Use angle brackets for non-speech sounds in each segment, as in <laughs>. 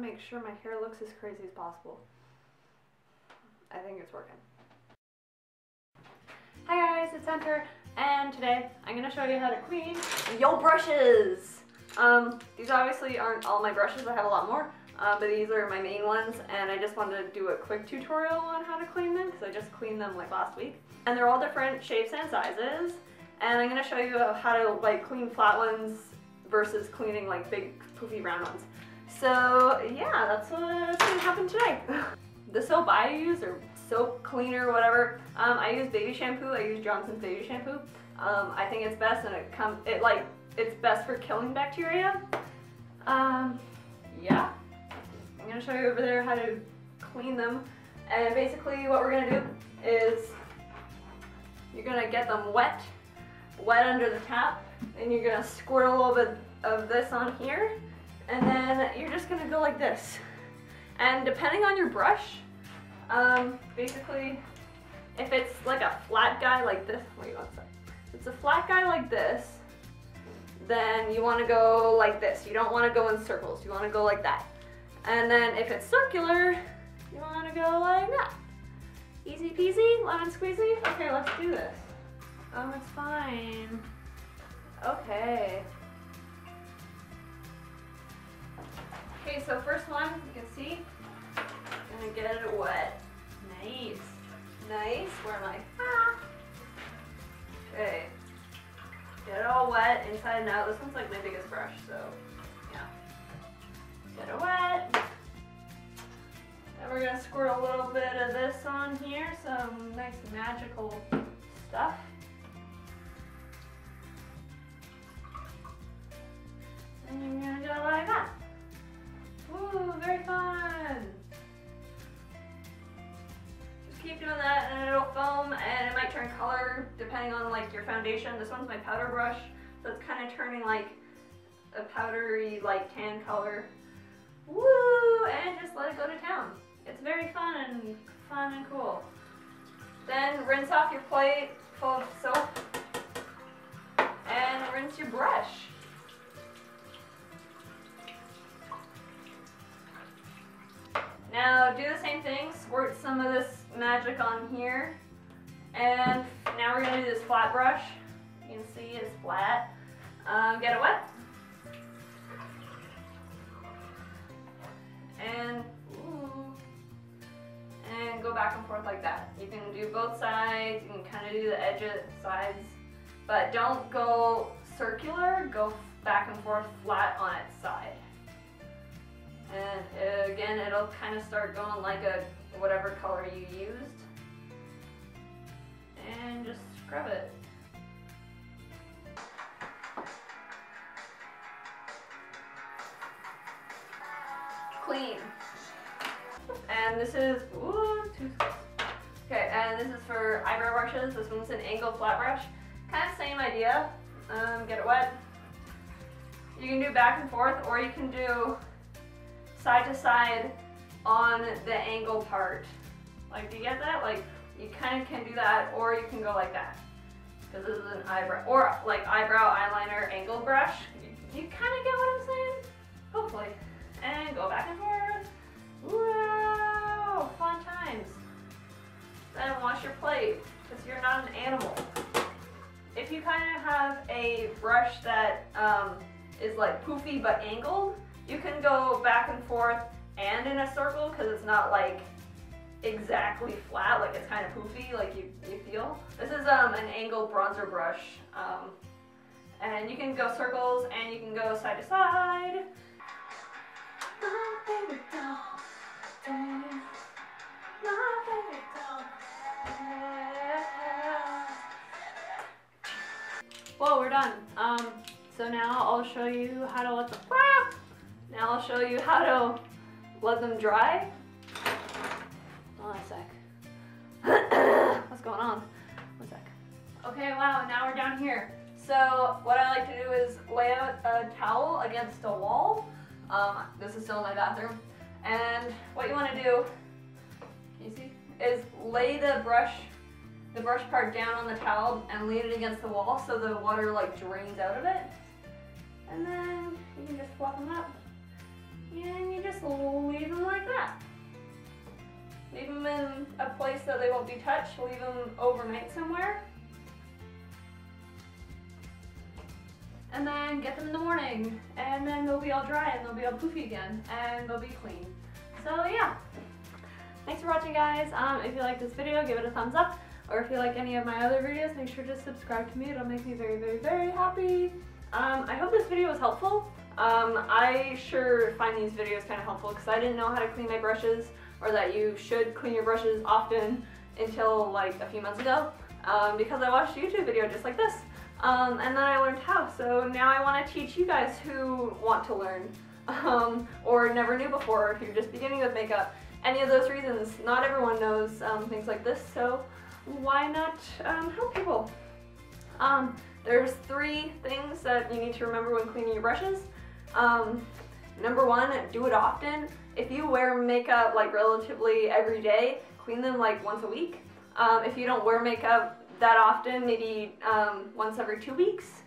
to make sure my hair looks as crazy as possible. I think it's working. Hi guys, it's Hunter, and today I'm going to show you how to clean your brushes. Um, these obviously aren't all my brushes, I have a lot more, uh, but these are my main ones, and I just wanted to do a quick tutorial on how to clean them, because I just cleaned them like last week. And they're all different shapes and sizes, and I'm going to show you how to like clean flat ones versus cleaning like big poofy round ones. So yeah, that's, what's to happen today. <laughs> the soap I use, or soap cleaner, whatever, um, I use baby shampoo. I use Johnson's baby shampoo. Um, I think it's best, and it comes it like it's best for killing bacteria. Um, yeah, I'm gonna show you over there how to clean them. And basically, what we're gonna do is you're gonna get them wet, wet under the tap, and you're gonna squirt a little bit of this on here, and then you're just gonna go like this. And depending on your brush, um, basically, if it's like a flat guy like this, wait one sec. If it's a flat guy like this, then you want to go like this. You don't want to go in circles. You want to go like that. And then if it's circular, you want to go like that. Easy peasy, lemon squeezy. Okay, let's do this. Oh, it's fine. Okay. Okay, so first one, you can see, I'm gonna get it wet. Nice. Nice. Where am I? Ah. Okay. Get it all wet inside and out. This one's like my biggest brush, so yeah. Get it wet. Then we're gonna squirt a little bit of this on here, some nice magical stuff. Depending on like your foundation. This one's my powder brush, so it's kind of turning like a powdery like tan color. Woo! And just let it go to town. It's very fun and fun and cool. Then rinse off your plate full of soap and rinse your brush. Now do the same thing, squirt some of this magic on here. And we're gonna do this flat brush. You can see it's flat. Um, get it wet. And, ooh, and go back and forth like that. You can do both sides, you can kind of do the edges, sides, but don't go circular, go back and forth flat on its side. And uh, again, it'll kind of start going like a whatever color you used. And just scrub it. Clean. And this is, ooh, Okay, and this is for eyebrow brushes. This one's an angle flat brush. Kind of same idea. Um, get it wet. You can do back and forth, or you can do side to side on the angle part. Like, do you get that? Like, you kind of can do that, or you can go like that. Because this is an eyebrow, or like eyebrow eyeliner angle brush. You, you kind of get what I'm saying? Hopefully. And go back and forth. Wow, fun times. Then wash your plate, because you're not an animal. If you kind of have a brush that um, is like poofy but angled, you can go back and forth and in a circle because it's not like exactly flat, like it's kind of poofy, like you, you feel. This is um, an angled bronzer brush. Um, and you can go circles and you can go side to side. Well, we're done. Um, so now I'll show you how to let the <laughs> now I'll show you how to let them dry. On a sec. <coughs> What's going on? One sec. Okay, wow, now we're down here. So what I like to do is lay out a towel against a wall. Um, this is still in my bathroom. And what you want to do, you see, is lay the brush, the brush part down on the towel and lean it against the wall so the water like drains out of it. And then you can just fluff them up. So they won't be touched. Leave them overnight somewhere. And then get them in the morning, and then they'll be all dry and they'll be all poofy again, and they'll be clean. So yeah, thanks for watching guys. Um, if you like this video, give it a thumbs up. Or if you like any of my other videos, make sure to subscribe to me. It'll make me very, very, very happy. Um, I hope this video was helpful. Um, I sure find these videos kind of helpful because I didn't know how to clean my brushes or that you should clean your brushes often until like a few months ago um, because I watched a YouTube video just like this. Um, and then I learned how, so now I want to teach you guys who want to learn <laughs> um, or never knew before if you're just beginning with makeup. Any of those reasons, not everyone knows um, things like this, so why not um, help people? Um, there's three things that you need to remember when cleaning your brushes. Um, number one, do it often. If you wear makeup like relatively every day, clean them like once a week. Um, if you don't wear makeup that often, maybe um, once every two weeks.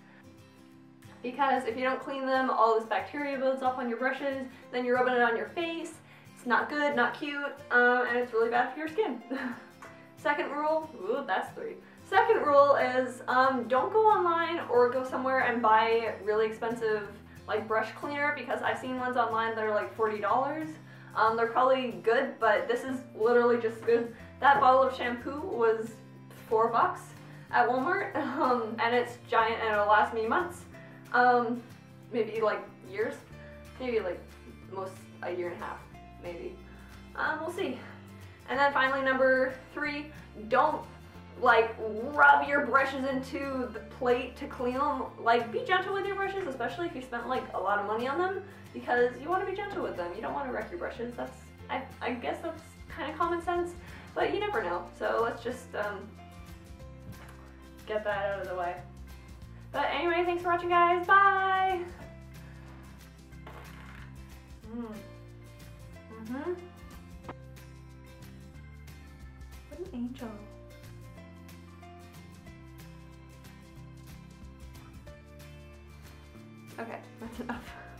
Because if you don't clean them, all this bacteria builds up on your brushes, then you're rubbing it on your face. It's not good, not cute, um, and it's really bad for your skin. <laughs> Second rule, ooh, that's three. Second rule is um, don't go online or go somewhere and buy really expensive like brush cleaner because I've seen ones online that are like $40. Um, they're probably good, but this is literally just good. That bottle of shampoo was four bucks at Walmart, <laughs> um, and it's giant and it'll last me months. Um, maybe like years, maybe like most a year and a half, maybe. Um, we'll see. And then finally, number three, don't like rub your brushes into the plate to clean them. Like be gentle with your brushes, especially if you spent like a lot of money on them because you want to be gentle with them. You don't want to wreck your brushes. That's, I, I guess that's kind of common sense, but you never know. So let's just um, get that out of the way. But anyway, thanks for watching guys. Bye! Mm. Mm-hmm. What an angel. Okay, that's enough.